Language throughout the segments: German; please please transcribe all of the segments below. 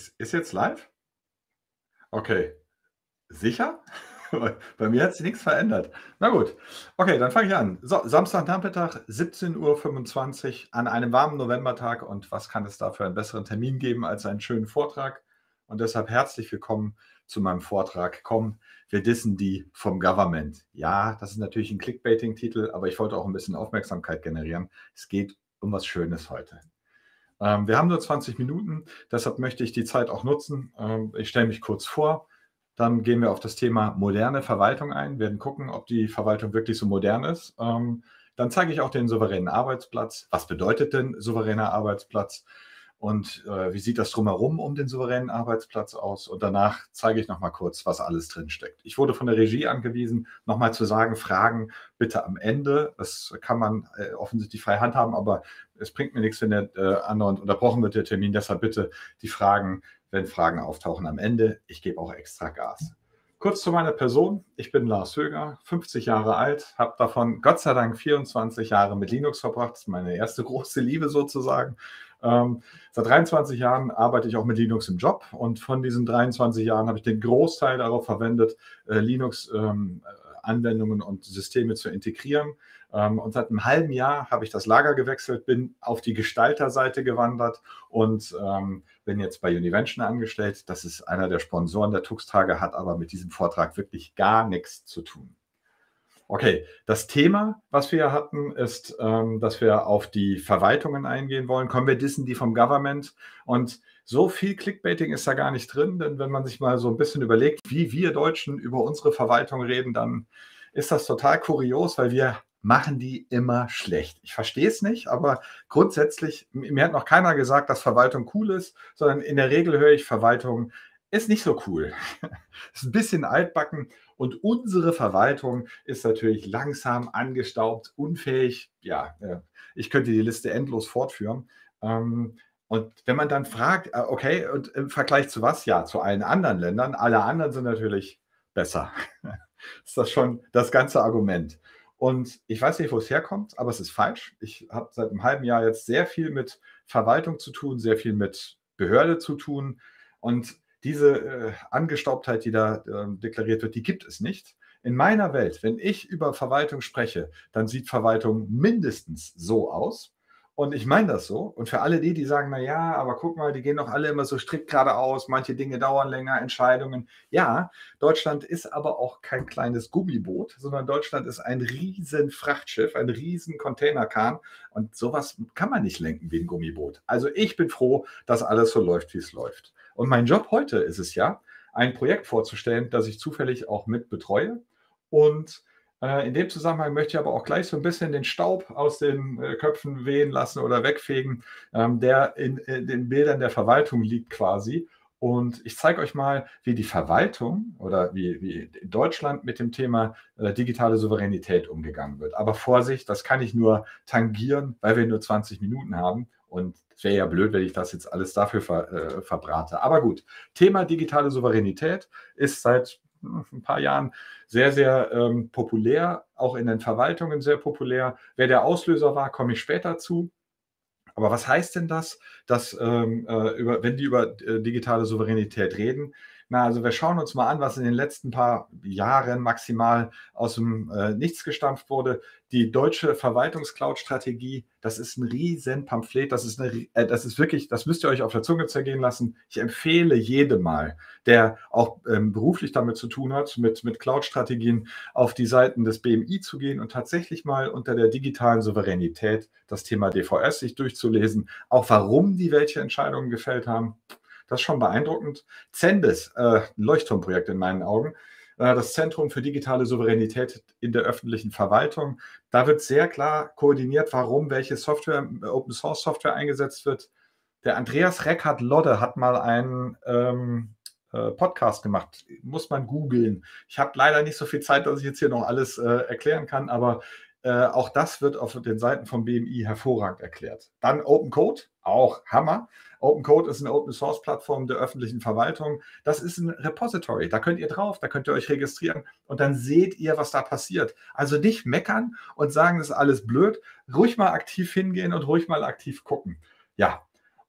Ist, ist jetzt live? Okay. Sicher? Bei mir hat sich nichts verändert. Na gut. Okay, dann fange ich an. So, Samstagnachmittag, 17.25 Uhr an einem warmen Novembertag. Und was kann es da für einen besseren Termin geben als einen schönen Vortrag? Und deshalb herzlich willkommen zu meinem Vortrag. Komm, wir dissen die vom Government. Ja, das ist natürlich ein Clickbaiting-Titel, aber ich wollte auch ein bisschen Aufmerksamkeit generieren. Es geht um was Schönes heute. Ähm, wir haben nur 20 Minuten, deshalb möchte ich die Zeit auch nutzen. Ähm, ich stelle mich kurz vor, dann gehen wir auf das Thema moderne Verwaltung ein, werden gucken, ob die Verwaltung wirklich so modern ist. Ähm, dann zeige ich auch den souveränen Arbeitsplatz. Was bedeutet denn souveräner Arbeitsplatz? Und äh, wie sieht das drumherum um den souveränen Arbeitsplatz aus? Und danach zeige ich noch mal kurz, was alles drin steckt. Ich wurde von der Regie angewiesen, noch mal zu sagen, Fragen bitte am Ende. Das kann man äh, offensichtlich frei handhaben, aber es bringt mir nichts, wenn der äh, andauernd unterbrochen wird, der Termin. Deshalb bitte die Fragen, wenn Fragen auftauchen, am Ende. Ich gebe auch extra Gas. Kurz zu meiner Person. Ich bin Lars Höger, 50 Jahre alt, habe davon Gott sei Dank 24 Jahre mit Linux verbracht. Das ist meine erste große Liebe sozusagen. Ähm, seit 23 Jahren arbeite ich auch mit Linux im Job und von diesen 23 Jahren habe ich den Großteil darauf verwendet, äh, Linux ähm, Anwendungen und Systeme zu integrieren. Ähm, und seit einem halben Jahr habe ich das Lager gewechselt, bin auf die Gestalterseite gewandert und ähm, bin jetzt bei Univention angestellt. Das ist einer der Sponsoren der Tux-Tage, hat aber mit diesem Vortrag wirklich gar nichts zu tun. Okay, das Thema, was wir hatten, ist, ähm, dass wir auf die Verwaltungen eingehen wollen. Kommen wir dissen die vom Government. Und so viel Clickbaiting ist da gar nicht drin, denn wenn man sich mal so ein bisschen überlegt, wie wir Deutschen über unsere Verwaltung reden, dann ist das total kurios, weil wir machen die immer schlecht. Ich verstehe es nicht, aber grundsätzlich, mir hat noch keiner gesagt, dass Verwaltung cool ist, sondern in der Regel höre ich, Verwaltung ist nicht so cool. ist ein bisschen altbacken und unsere Verwaltung ist natürlich langsam, angestaubt, unfähig. Ja, ich könnte die Liste endlos fortführen. Ähm, und wenn man dann fragt, äh, okay, und im Vergleich zu was? Ja, zu allen anderen Ländern. Alle anderen sind natürlich besser. ist das schon das ganze Argument. Und ich weiß nicht, wo es herkommt, aber es ist falsch. Ich habe seit einem halben Jahr jetzt sehr viel mit Verwaltung zu tun, sehr viel mit Behörde zu tun. Und diese äh, Angestaubtheit, die da äh, deklariert wird, die gibt es nicht. In meiner Welt, wenn ich über Verwaltung spreche, dann sieht Verwaltung mindestens so aus. Und ich meine das so. Und für alle die, die sagen, na ja, aber guck mal, die gehen doch alle immer so strikt geradeaus, manche Dinge dauern länger, Entscheidungen. Ja, Deutschland ist aber auch kein kleines Gummiboot, sondern Deutschland ist ein riesen Frachtschiff, ein riesen Containerkahn. Und sowas kann man nicht lenken wie ein Gummiboot. Also ich bin froh, dass alles so läuft, wie es läuft. Und mein Job heute ist es ja, ein Projekt vorzustellen, das ich zufällig auch mit betreue. Und äh, in dem Zusammenhang möchte ich aber auch gleich so ein bisschen den Staub aus den äh, Köpfen wehen lassen oder wegfegen, ähm, der in, in den Bildern der Verwaltung liegt quasi. Und ich zeige euch mal, wie die Verwaltung oder wie, wie Deutschland mit dem Thema äh, digitale Souveränität umgegangen wird. Aber Vorsicht, das kann ich nur tangieren, weil wir nur 20 Minuten haben. Und es wäre ja blöd, wenn ich das jetzt alles dafür ver, äh, verbrate. Aber gut, Thema digitale Souveränität ist seit hm, ein paar Jahren sehr, sehr ähm, populär, auch in den Verwaltungen sehr populär. Wer der Auslöser war, komme ich später zu. Aber was heißt denn das, dass, ähm, äh, über, wenn die über äh, digitale Souveränität reden, na, also wir schauen uns mal an, was in den letzten paar Jahren maximal aus dem äh, Nichts gestampft wurde. Die deutsche Verwaltungscloud-Strategie, das ist ein riesen Pamphlet, das ist, eine, äh, das ist wirklich, das müsst ihr euch auf der Zunge zergehen lassen. Ich empfehle jedem mal, der auch ähm, beruflich damit zu tun hat, mit, mit Cloud-Strategien auf die Seiten des BMI zu gehen und tatsächlich mal unter der digitalen Souveränität das Thema DVS sich durchzulesen, auch warum die welche Entscheidungen gefällt haben. Das ist schon beeindruckend. Zendes, äh, Leuchtturmprojekt in meinen Augen. Äh, das Zentrum für digitale Souveränität in der öffentlichen Verwaltung. Da wird sehr klar koordiniert, warum welche Software, Open Source Software eingesetzt wird. Der Andreas Reckhardt Lodde hat mal einen ähm, äh, Podcast gemacht. Muss man googeln. Ich habe leider nicht so viel Zeit, dass ich jetzt hier noch alles äh, erklären kann, aber äh, auch das wird auf den Seiten vom BMI hervorragend erklärt. Dann Open Code, auch Hammer. Open Code ist eine Open Source Plattform der öffentlichen Verwaltung. Das ist ein Repository. Da könnt ihr drauf, da könnt ihr euch registrieren und dann seht ihr, was da passiert. Also nicht meckern und sagen, das ist alles blöd. Ruhig mal aktiv hingehen und ruhig mal aktiv gucken. Ja.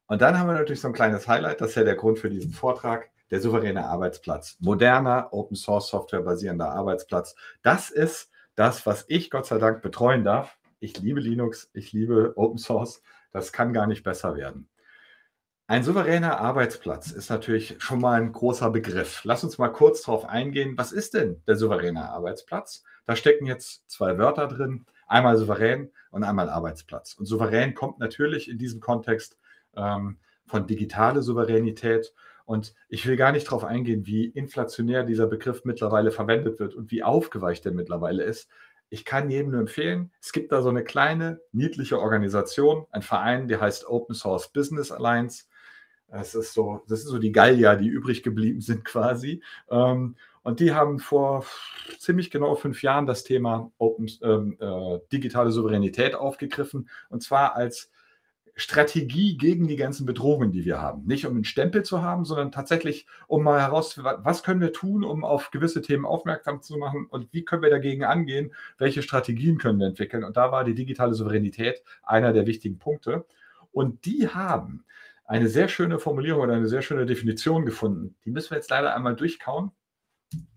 Und dann haben wir natürlich so ein kleines Highlight, das ist ja der Grund für diesen Vortrag, der souveräne Arbeitsplatz. Moderner, Open Source Software basierender Arbeitsplatz. Das ist das, was ich Gott sei Dank betreuen darf. Ich liebe Linux, ich liebe Open Source. Das kann gar nicht besser werden. Ein souveräner Arbeitsplatz ist natürlich schon mal ein großer Begriff. Lass uns mal kurz darauf eingehen. Was ist denn der souveräne Arbeitsplatz? Da stecken jetzt zwei Wörter drin. Einmal souverän und einmal Arbeitsplatz. Und souverän kommt natürlich in diesem Kontext ähm, von digitale Souveränität. Und ich will gar nicht darauf eingehen, wie inflationär dieser Begriff mittlerweile verwendet wird und wie aufgeweicht er mittlerweile ist. Ich kann jedem nur empfehlen, es gibt da so eine kleine, niedliche Organisation, ein Verein, der heißt Open Source Business Alliance. Das ist so, das ist so die Gallier, die übrig geblieben sind quasi. Ähm, und die haben vor ziemlich genau fünf Jahren das Thema Open, ähm, äh, digitale Souveränität aufgegriffen. Und zwar als Strategie gegen die ganzen Bedrohungen, die wir haben. Nicht um einen Stempel zu haben, sondern tatsächlich, um mal herauszufinden, was können wir tun, um auf gewisse Themen aufmerksam zu machen und wie können wir dagegen angehen, welche Strategien können wir entwickeln. Und da war die digitale Souveränität einer der wichtigen Punkte. Und die haben eine sehr schöne Formulierung oder eine sehr schöne Definition gefunden. Die müssen wir jetzt leider einmal durchkauen.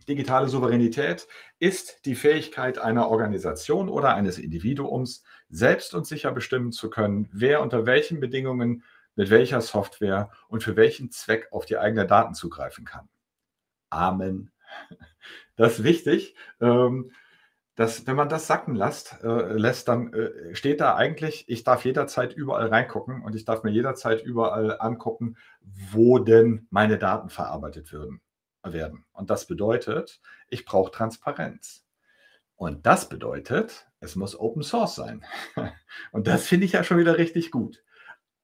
Digitale Souveränität ist die Fähigkeit einer Organisation oder eines Individuums, selbst und sicher bestimmen zu können, wer unter welchen Bedingungen mit welcher Software und für welchen Zweck auf die eigenen Daten zugreifen kann. Amen. Das ist wichtig. Ähm, dass, wenn man das sacken lässt, äh, lässt, dann äh, steht da eigentlich, ich darf jederzeit überall reingucken und ich darf mir jederzeit überall angucken, wo denn meine Daten verarbeitet würden werden. Und das bedeutet, ich brauche Transparenz. Und das bedeutet, es muss Open Source sein. Und das finde ich ja schon wieder richtig gut.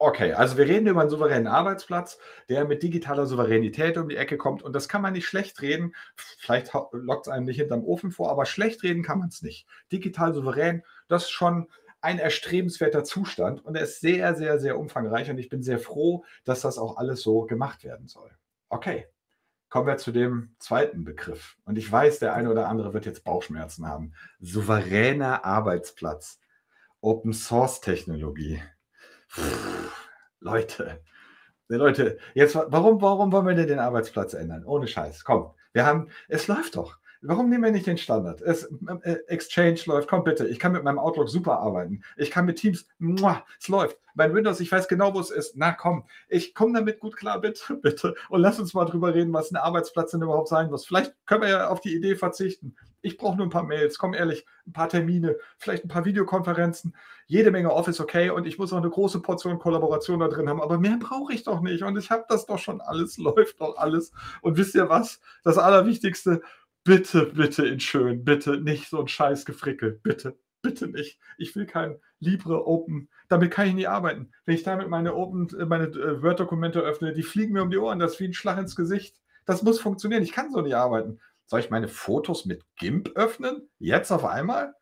Okay, also wir reden über einen souveränen Arbeitsplatz, der mit digitaler Souveränität um die Ecke kommt. Und das kann man nicht schlecht reden. Vielleicht lockt es einem nicht hinterm Ofen vor, aber schlecht reden kann man es nicht. Digital souverän, das ist schon ein erstrebenswerter Zustand und er ist sehr, sehr, sehr umfangreich. Und ich bin sehr froh, dass das auch alles so gemacht werden soll. Okay, kommen wir zu dem zweiten Begriff. Und ich weiß, der eine oder andere wird jetzt Bauchschmerzen haben. Souveräner Arbeitsplatz. Open Source Technologie. Puh, Leute, Leute, jetzt warum, warum wollen wir denn den Arbeitsplatz ändern? Ohne Scheiß. Komm, wir haben, es läuft doch. Warum nehmen wir nicht den Standard? Es, äh, Exchange läuft, komm bitte. Ich kann mit meinem Outlook super arbeiten. Ich kann mit Teams, muah, es läuft. Mein Windows, ich weiß genau, wo es ist. Na komm, ich komme damit gut klar, bitte, bitte. Und lass uns mal drüber reden, was ein Arbeitsplatz denn überhaupt sein muss. Vielleicht können wir ja auf die Idee verzichten. Ich brauche nur ein paar Mails, komm ehrlich, ein paar Termine, vielleicht ein paar Videokonferenzen, jede Menge Office, okay. Und ich muss auch eine große Portion Kollaboration da drin haben. Aber mehr brauche ich doch nicht. Und ich habe das doch schon alles, läuft doch alles. Und wisst ihr was? Das Allerwichtigste, bitte, bitte in schön, bitte nicht so ein scheiß Gefrickel, bitte, bitte nicht. Ich will kein Libre Open, damit kann ich nie arbeiten. Wenn ich damit meine Open, äh, meine äh, Word-Dokumente öffne, die fliegen mir um die Ohren, das ist wie ein Schlag ins Gesicht. Das muss funktionieren, ich kann so nicht arbeiten. Soll ich meine Fotos mit GIMP öffnen? Jetzt auf einmal?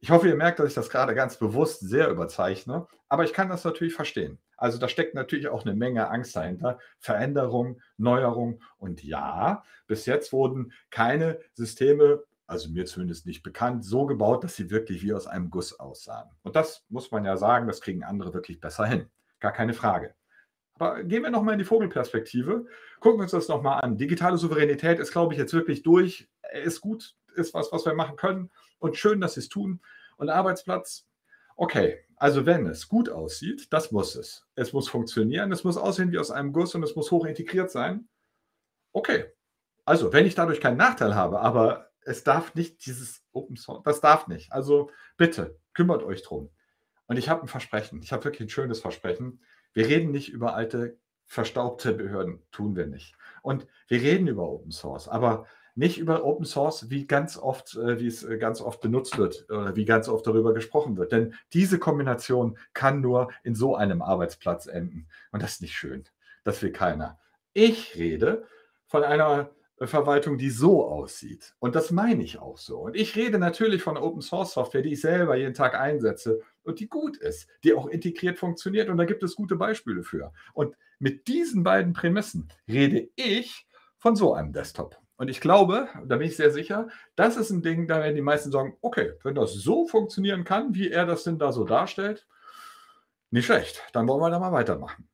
Ich hoffe, ihr merkt, dass ich das gerade ganz bewusst sehr überzeichne, aber ich kann das natürlich verstehen. Also da steckt natürlich auch eine Menge Angst dahinter. Veränderung, Neuerung. Und ja, bis jetzt wurden keine Systeme, also mir zumindest nicht bekannt, so gebaut, dass sie wirklich wie aus einem Guss aussahen. Und das muss man ja sagen, das kriegen andere wirklich besser hin. Gar keine Frage. Aber gehen wir nochmal in die Vogelperspektive. Gucken wir uns das nochmal an. Digitale Souveränität ist, glaube ich, jetzt wirklich durch. Ist gut, ist was, was wir machen können. Und schön, dass sie es tun. Und Arbeitsplatz, okay, also wenn es gut aussieht, das muss es. Es muss funktionieren, es muss aussehen wie aus einem Guss und es muss hoch integriert sein. Okay, also wenn ich dadurch keinen Nachteil habe, aber es darf nicht dieses Open Source, das darf nicht. Also bitte, kümmert euch drum. Und ich habe ein Versprechen, ich habe wirklich ein schönes Versprechen. Wir reden nicht über alte, verstaubte Behörden, tun wir nicht. Und wir reden über Open Source, aber nicht über Open Source, wie ganz oft, äh, wie es äh, ganz oft benutzt wird oder wie ganz oft darüber gesprochen wird. Denn diese Kombination kann nur in so einem Arbeitsplatz enden. Und das ist nicht schön. Das will keiner. Ich rede von einer Verwaltung, die so aussieht. Und das meine ich auch so. Und ich rede natürlich von Open Source Software, die ich selber jeden Tag einsetze und die gut ist, die auch integriert funktioniert. Und da gibt es gute Beispiele für. Und mit diesen beiden Prämissen rede ich von so einem Desktop. Und ich glaube, da bin ich sehr sicher, das ist ein Ding, da werden die meisten sagen, okay, wenn das so funktionieren kann, wie er das denn da so darstellt, nicht schlecht, dann wollen wir da mal weitermachen.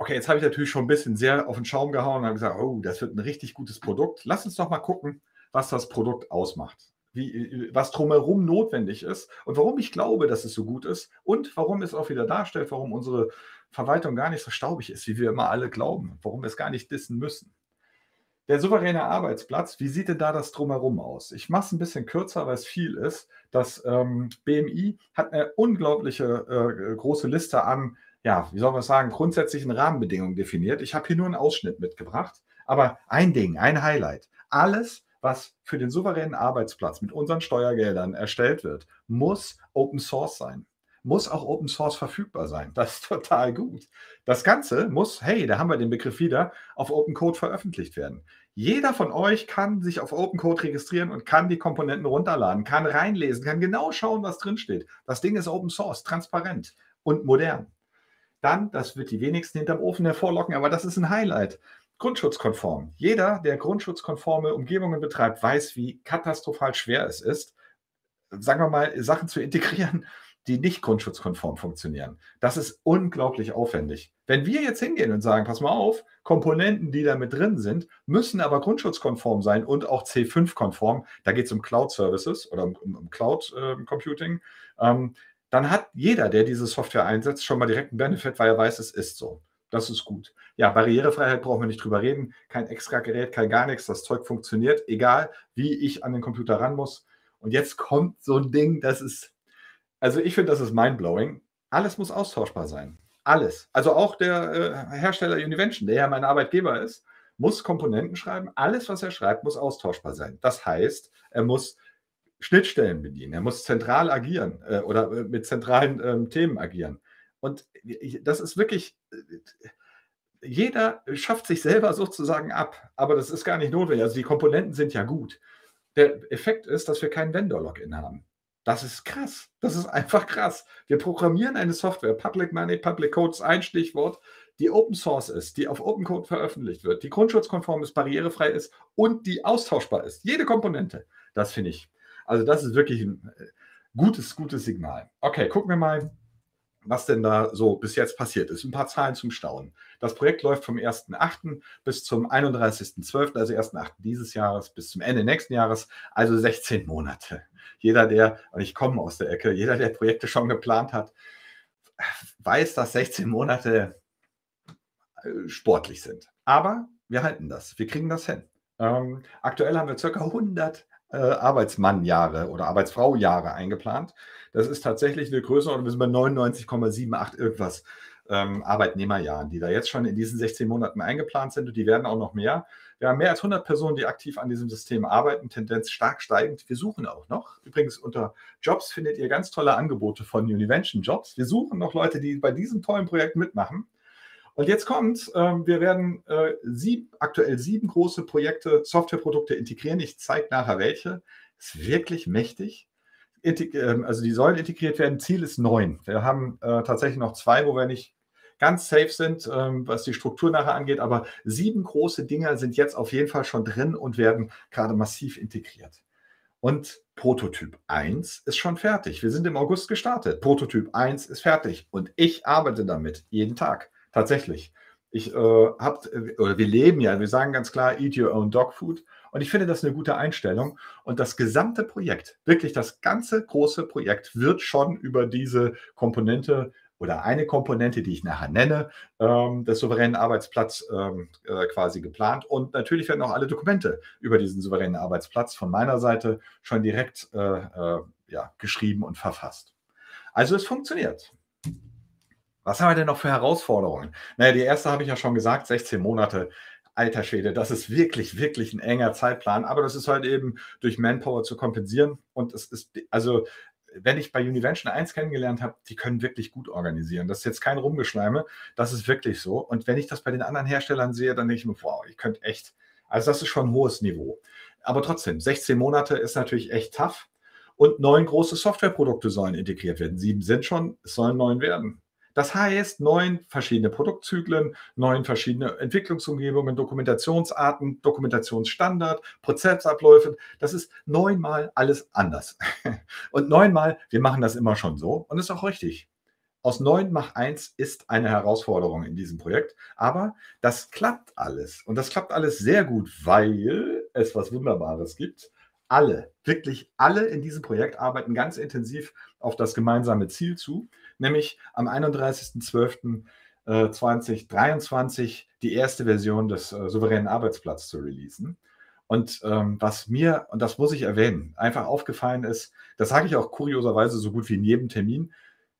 okay, jetzt habe ich natürlich schon ein bisschen sehr auf den Schaum gehauen und habe gesagt, oh, das wird ein richtig gutes Produkt. Lass uns doch mal gucken, was das Produkt ausmacht. Wie, was drumherum notwendig ist und warum ich glaube, dass es so gut ist und warum es auch wieder darstellt, warum unsere Verwaltung gar nicht so staubig ist, wie wir immer alle glauben, warum wir es gar nicht wissen müssen. Der souveräne Arbeitsplatz, wie sieht denn da das drumherum aus? Ich mache es ein bisschen kürzer, weil es viel ist. Das ähm, BMI hat eine unglaubliche äh, große Liste an, ja, wie soll man sagen, grundsätzlichen Rahmenbedingungen definiert. Ich habe hier nur einen Ausschnitt mitgebracht, aber ein Ding, ein Highlight. Alles, was für den souveränen Arbeitsplatz mit unseren Steuergeldern erstellt wird, muss Open Source sein muss auch Open Source verfügbar sein. Das ist total gut. Das Ganze muss, hey, da haben wir den Begriff wieder, auf Open Code veröffentlicht werden. Jeder von euch kann sich auf Open Code registrieren und kann die Komponenten runterladen, kann reinlesen, kann genau schauen, was drinsteht. Das Ding ist Open Source, transparent und modern. Dann, das wird die wenigsten hinterm Ofen hervorlocken, aber das ist ein Highlight. Grundschutzkonform. Jeder, der grundschutzkonforme Umgebungen betreibt, weiß, wie katastrophal schwer es ist, sagen wir mal, Sachen zu integrieren, die nicht grundschutzkonform funktionieren. Das ist unglaublich aufwendig. Wenn wir jetzt hingehen und sagen, pass mal auf, Komponenten, die da mit drin sind, müssen aber grundschutzkonform sein und auch C5-konform, da geht es um Cloud Services oder um, um Cloud äh, Computing, ähm, dann hat jeder, der diese Software einsetzt, schon mal direkt einen Benefit, weil er weiß, es ist so. Das ist gut. Ja, Barrierefreiheit brauchen wir nicht drüber reden. Kein extra Gerät, kein gar nichts. Das Zeug funktioniert, egal wie ich an den Computer ran muss. Und jetzt kommt so ein Ding, das ist also ich finde, das ist mindblowing. Alles muss austauschbar sein. Alles. Also auch der äh, Hersteller Univention, der ja mein Arbeitgeber ist, muss Komponenten schreiben. Alles, was er schreibt, muss austauschbar sein. Das heißt, er muss Schnittstellen bedienen. Er muss zentral agieren äh, oder äh, mit zentralen ähm, Themen agieren. Und das ist wirklich, äh, jeder schafft sich selber sozusagen ab, aber das ist gar nicht notwendig. Also die Komponenten sind ja gut. Der Effekt ist, dass wir kein Vendor-Login haben. Das ist krass. Das ist einfach krass. Wir programmieren eine Software, Public Money, Public Code ist ein Stichwort, die Open Source ist, die auf Open Code veröffentlicht wird, die grundschutzkonform ist, barrierefrei ist und die austauschbar ist. Jede Komponente. Das finde ich. Also das ist wirklich ein äh, gutes, gutes Signal. Okay, gucken wir mal, was denn da so bis jetzt passiert ist. Ein paar Zahlen zum Staunen. Das Projekt läuft vom 1.8. bis zum 31.12., also 1.8. dieses Jahres bis zum Ende nächsten Jahres, also 16 Monate. Jeder, der, und ich komme aus der Ecke, jeder, der Projekte schon geplant hat, weiß, dass 16 Monate äh, sportlich sind. Aber wir halten das, wir kriegen das hin. Ähm, aktuell haben wir circa 100 äh, Arbeitsmannjahre oder Arbeitsfraujahre eingeplant. Das ist tatsächlich eine Größe und wir sind bei 99,78 irgendwas ähm, Arbeitnehmerjahren, die da jetzt schon in diesen 16 Monaten eingeplant sind und die werden auch noch mehr. Wir haben mehr als 100 Personen, die aktiv an diesem System arbeiten, Tendenz stark steigend. Wir suchen auch noch. Übrigens unter Jobs findet ihr ganz tolle Angebote von Univention Jobs. Wir suchen noch Leute, die bei diesem tollen Projekt mitmachen. Und jetzt kommt, ähm, wir werden äh, sieben, aktuell sieben große Projekte, Softwareprodukte integrieren. Ich zeige nachher welche. Ist wirklich mächtig. Ähm, also die sollen integriert werden. Ziel ist neun. Wir haben äh, tatsächlich noch zwei, wo wir nicht ganz safe sind, ähm, was die Struktur nachher angeht. Aber sieben große Dinger sind jetzt auf jeden Fall schon drin und werden gerade massiv integriert. Und Prototyp 1 ist schon fertig. Wir sind im August gestartet. Prototyp 1 ist fertig und ich arbeite damit jeden Tag. Tatsächlich. Ich äh, hab, oder wir leben ja, wir sagen ganz klar, eat your own dog food. Und ich finde das eine gute Einstellung. Und das gesamte Projekt, wirklich das ganze große Projekt, wird schon über diese Komponente oder eine Komponente, die ich nachher nenne, ähm, des souveränen Arbeitsplatz ähm, äh, quasi geplant. Und natürlich werden auch alle Dokumente über diesen souveränen Arbeitsplatz von meiner Seite schon direkt äh, äh, ja, geschrieben und verfasst. Also es funktioniert. Was haben wir denn noch für Herausforderungen? Naja, die erste habe ich ja schon gesagt, 16 Monate. Alter Schwede, das ist wirklich, wirklich ein enger Zeitplan, aber das ist halt eben durch Manpower zu kompensieren. Und es ist, also wenn ich bei Univention 1 kennengelernt habe, die können wirklich gut organisieren. Das ist jetzt kein Rumgeschleime, das ist wirklich so. Und wenn ich das bei den anderen Herstellern sehe, dann denke ich mir, wow, ich könnte echt, also das ist schon ein hohes Niveau. Aber trotzdem, 16 Monate ist natürlich echt tough. Und neun große Softwareprodukte sollen integriert werden. Sieben sind schon, es sollen neun werden. Das heißt, neun verschiedene Produktzyklen, neun verschiedene Entwicklungsumgebungen, Dokumentationsarten, Dokumentationsstandard, Prozessabläufe. Das ist neunmal alles anders. Und neunmal, wir machen das immer schon so und ist auch richtig. Aus 9 mach 1 ist eine Herausforderung in diesem Projekt, aber das klappt alles. Und das klappt alles sehr gut, weil es was Wunderbares gibt. Alle, wirklich alle in diesem Projekt arbeiten ganz intensiv auf das gemeinsame Ziel zu, nämlich am 31.12.2023 äh, die erste Version des äh, souveränen Arbeitsplatzes zu releasen. Und ähm, was mir, und das muss ich erwähnen, einfach aufgefallen ist, das sage ich auch kurioserweise so gut wie in jedem Termin,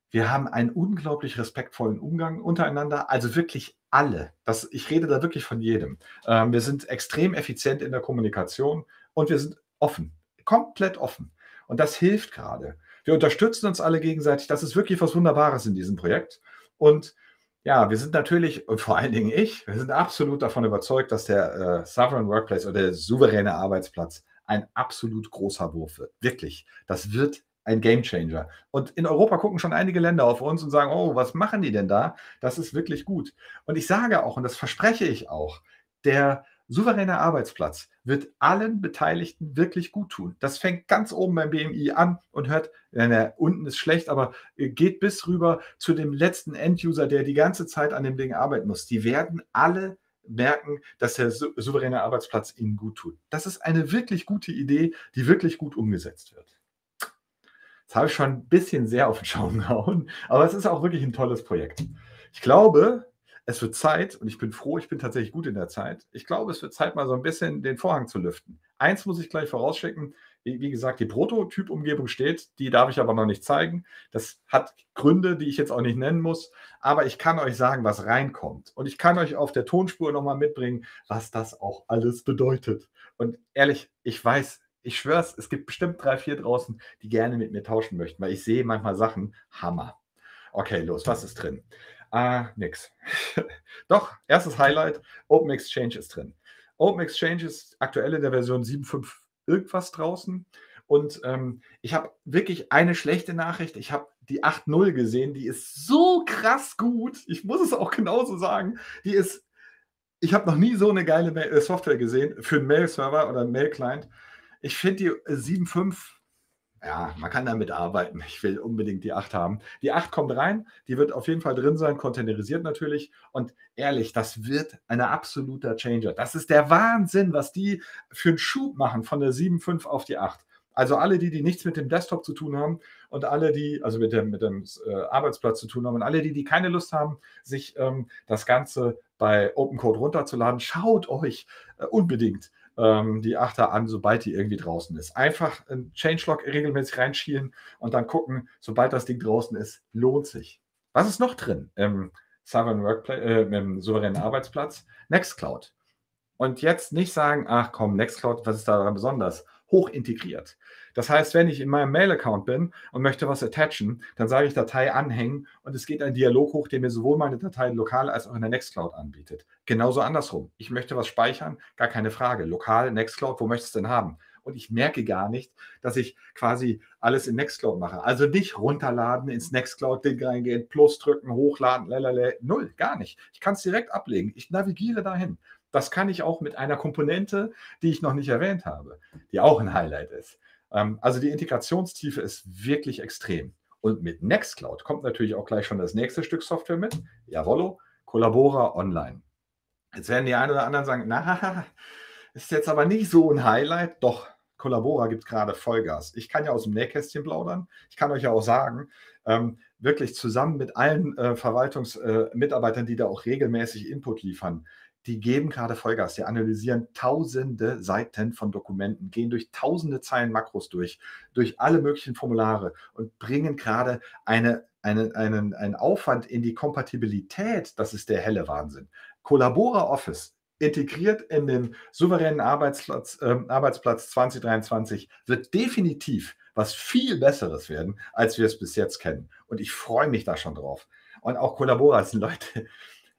wir haben einen unglaublich respektvollen Umgang untereinander, also wirklich alle. Das, ich rede da wirklich von jedem. Ähm, wir sind extrem effizient in der Kommunikation und wir sind offen, komplett offen. Und das hilft gerade. Wir unterstützen uns alle gegenseitig. Das ist wirklich was Wunderbares in diesem Projekt. Und ja, wir sind natürlich, und vor allen Dingen ich, wir sind absolut davon überzeugt, dass der äh, Sovereign Workplace oder der souveräne Arbeitsplatz ein absolut großer Wurf wird. Wirklich. Das wird ein Gamechanger. Und in Europa gucken schon einige Länder auf uns und sagen, oh, was machen die denn da? Das ist wirklich gut. Und ich sage auch, und das verspreche ich auch, der souveräne Arbeitsplatz wird allen Beteiligten wirklich gut tun. Das fängt ganz oben beim BMI an und hört, na, unten ist schlecht, aber äh, geht bis rüber zu dem letzten Enduser, der die ganze Zeit an dem Ding arbeiten muss. Die werden alle merken, dass der souveräne Arbeitsplatz ihnen gut tut. Das ist eine wirklich gute Idee, die wirklich gut umgesetzt wird. Das habe ich schon ein bisschen sehr auf den Schaum gehauen, aber es ist auch wirklich ein tolles Projekt. Ich glaube, es wird Zeit, und ich bin froh, ich bin tatsächlich gut in der Zeit. Ich glaube, es wird Zeit, mal so ein bisschen den Vorhang zu lüften. Eins muss ich gleich vorausschicken. Wie, gesagt, die Prototyp-Umgebung steht, die darf ich aber noch nicht zeigen. Das hat Gründe, die ich jetzt auch nicht nennen muss. Aber ich kann euch sagen, was reinkommt. Und ich kann euch auf der Tonspur nochmal mitbringen, was das auch alles bedeutet. Und ehrlich, ich weiß, ich schwör's, es gibt bestimmt drei, vier draußen, die gerne mit mir tauschen möchten, weil ich sehe manchmal Sachen, Hammer. Okay, los, was ist drin? Ah, nix. Doch, erstes Highlight, Open Exchange ist drin. Open Exchange ist aktuell in der Version 7.5 irgendwas draußen. Und ähm, ich habe wirklich eine schlechte Nachricht. Ich habe die 8.0 gesehen, die ist so krass gut. Ich muss es auch genauso sagen. Die ist, ich habe noch nie so eine geile äh, Software gesehen für einen Mail-Server oder einen Mail-Client. Ich finde die 7.5, äh, ja, man kann damit arbeiten. Ich will unbedingt die 8 haben. Die 8 kommt rein, die wird auf jeden Fall drin sein, containerisiert natürlich. Und ehrlich, das wird ein absoluter Changer. Das ist der Wahnsinn, was die für einen Schub machen von der 7.5 auf die 8. Also alle die, die nichts mit dem Desktop zu tun haben und alle die, also mit dem, mit dem äh, Arbeitsplatz zu tun haben und alle die, die keine Lust haben, sich ähm, das Ganze bei OpenCode runterzuladen, schaut euch äh, unbedingt ähm, die Achter an, sobald die irgendwie draußen ist. Einfach ein Changelog regelmäßig reinschielen und dann gucken, sobald das Ding draußen ist, lohnt sich. Was ist noch drin im Sovereign Workplace, äh, im souveränen Arbeitsplatz? Nextcloud. Und jetzt nicht sagen, ach komm, Nextcloud, was ist daran besonders? Hoch integriert. Das heißt, wenn ich in meinem Mail-Account bin und möchte was attachen, dann sage ich Datei anhängen und es geht ein Dialog hoch, der mir sowohl meine Datei lokal als auch in der Nextcloud anbietet. Genauso andersrum. Ich möchte was speichern, gar keine Frage. Lokal, Nextcloud, wo möchtest du denn haben? Und ich merke gar nicht, dass ich quasi alles in Nextcloud mache. Also nicht runterladen, ins Nextcloud-Ding reingehen, Plus drücken, hochladen, lalala. Null, gar nicht. Ich kann es direkt ablegen. Ich navigiere dahin. Das kann ich auch mit einer Komponente, die ich noch nicht erwähnt habe, die auch ein Highlight ist. Ähm, also die Integrationstiefe ist wirklich extrem. Und mit Nextcloud kommt natürlich auch gleich schon das nächste Stück Software mit. Jawollo, Collabora Online. Jetzt werden die einen oder anderen sagen, na, ist jetzt aber nicht so ein Highlight. Doch, Collabora gibt gerade Vollgas. Ich kann ja aus dem Nähkästchen plaudern. Ich kann euch ja auch sagen, ähm, wirklich zusammen mit allen äh, Verwaltungsmitarbeitern, äh, die da auch regelmäßig Input liefern, die geben gerade Vollgas. Die analysieren tausende Seiten von Dokumenten, gehen durch tausende Zeilen Makros durch, durch alle möglichen Formulare und bringen gerade eine, eine, einen, einen Aufwand in die Kompatibilität. Das ist der helle Wahnsinn. Collabora Office integriert in den souveränen Arbeitsplatz, äh, Arbeitsplatz 2023 wird definitiv was viel Besseres werden, als wir es bis jetzt kennen. Und ich freue mich da schon drauf. Und auch Collabora sind Leute,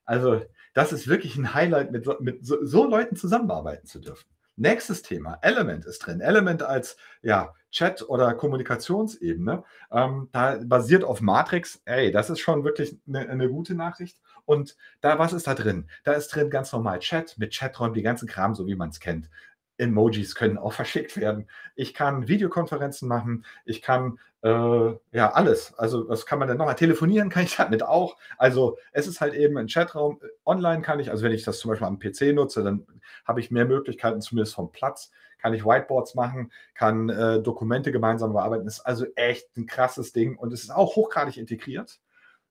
also das ist wirklich ein Highlight, mit, mit so, so, Leuten zusammenarbeiten zu dürfen. Nächstes Thema, Element ist drin. Element als ja, Chat- oder Kommunikationsebene. Ähm, da basiert auf Matrix. Ey, das ist schon wirklich eine, eine, gute Nachricht. Und da, was ist da drin? Da ist drin ganz normal Chat, mit Chaträumen, die ganzen Kram, so wie man es kennt. Emojis können auch verschickt werden. Ich kann Videokonferenzen machen. Ich kann äh, ja alles. Also was kann man denn noch? Telefonieren kann ich damit auch. Also es ist halt eben ein Chatraum. Online kann ich, also wenn ich das zum Beispiel am PC nutze, dann habe ich mehr Möglichkeiten, zumindest vom Platz. Kann ich Whiteboards machen, kann äh, Dokumente gemeinsam bearbeiten. Ist also echt ein krasses Ding und es ist auch hochgradig integriert.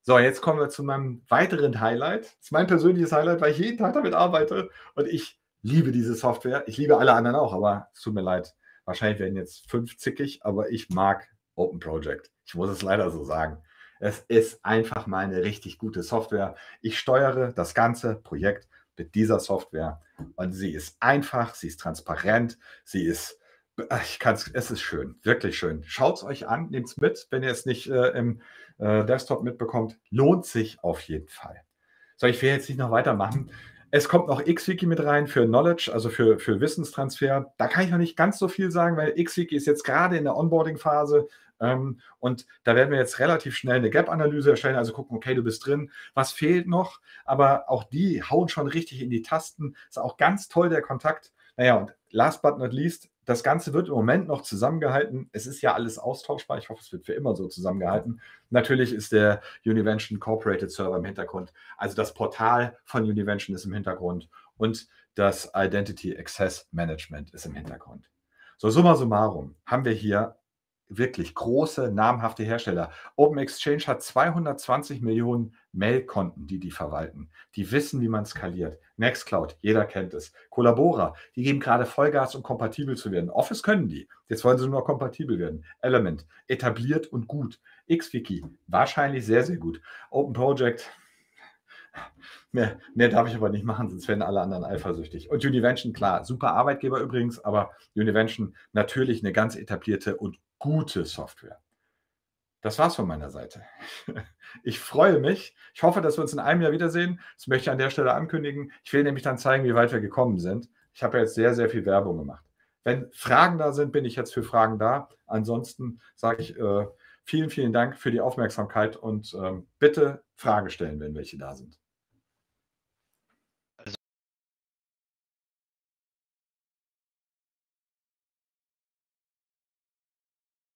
So, jetzt kommen wir zu meinem weiteren Highlight. Das ist mein persönliches Highlight, weil ich jeden Tag damit arbeite und ich liebe diese Software. Ich liebe alle anderen auch, aber es tut mir leid. Wahrscheinlich werden jetzt fünf zickig, aber ich mag Open Project. Ich muss es leider so sagen. Es ist einfach mal eine richtig gute Software. Ich steuere das ganze Projekt mit dieser Software und sie ist einfach, sie ist transparent, sie ist, ich kann es, es ist schön, wirklich schön. Schaut es euch an, nehmt es mit, wenn ihr es nicht äh, im äh, Desktop mitbekommt. Lohnt sich auf jeden Fall. So, ich will jetzt nicht noch weitermachen. Es kommt noch XWiki mit rein für Knowledge, also für, für Wissenstransfer. Da kann ich noch nicht ganz so viel sagen, weil XWiki ist jetzt gerade in der Onboarding-Phase ähm, und da werden wir jetzt relativ schnell eine Gap-Analyse erstellen, also gucken, okay, du bist drin, was fehlt noch? Aber auch die hauen schon richtig in die Tasten. Ist auch ganz toll der Kontakt. Naja, und last but not least, das Ganze wird im Moment noch zusammengehalten. Es ist ja alles austauschbar. Ich hoffe, es wird für immer so zusammengehalten. Natürlich ist der Univention Corporated Server im Hintergrund. Also das Portal von Univention ist im Hintergrund und das Identity Access Management ist im Hintergrund. So, summa summarum haben wir hier wirklich große, namhafte Hersteller. Open Exchange hat 220 Millionen Mailkonten, die die verwalten. Die wissen, wie man skaliert. Nextcloud, jeder kennt es. Collabora, die geben gerade Vollgas, um kompatibel zu werden. Office können die. Jetzt wollen sie nur kompatibel werden. Element, etabliert und gut. XWiki, wahrscheinlich sehr, sehr gut. Open Project, Mehr, mehr darf ich aber nicht machen, sonst werden alle anderen eifersüchtig. Und Univention, klar, super Arbeitgeber übrigens, aber Univention natürlich eine ganz etablierte und gute Software. Das war's von meiner Seite. Ich freue mich. Ich hoffe, dass wir uns in einem Jahr wiedersehen. Das möchte ich an der Stelle ankündigen. Ich will nämlich dann zeigen, wie weit wir gekommen sind. Ich habe jetzt sehr, sehr viel Werbung gemacht. Wenn Fragen da sind, bin ich jetzt für Fragen da. Ansonsten sage ich äh, vielen, vielen Dank für die Aufmerksamkeit und ähm, bitte Fragen stellen, wenn welche da sind.